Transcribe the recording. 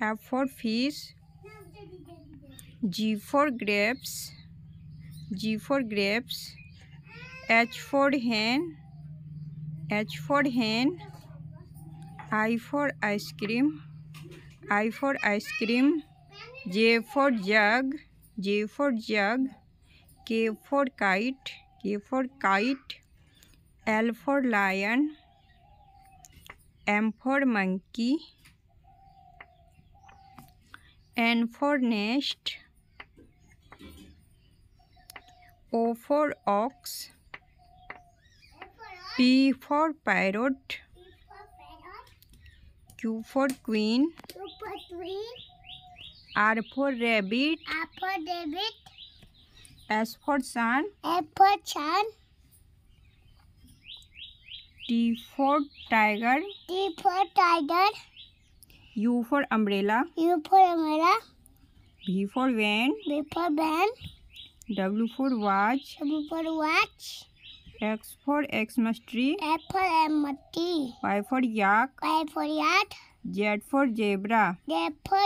F for fish. G for grapes. G for grapes. H for hen. H for hen. I for ice cream. I for ice cream. J for jug. J for jug. K for kite. K for kite. L for lion. M for monkey. N for nest. O for ox. P for parrot. Q for queen. R for rabbit. S for sun. T for tiger. T for tiger. U for umbrella. U for umbrella. V for van. V for van. W for watch. W for watch. X for Xmas tree. F for empty. Y for yak. Y for yacht. Z for zebra. Z for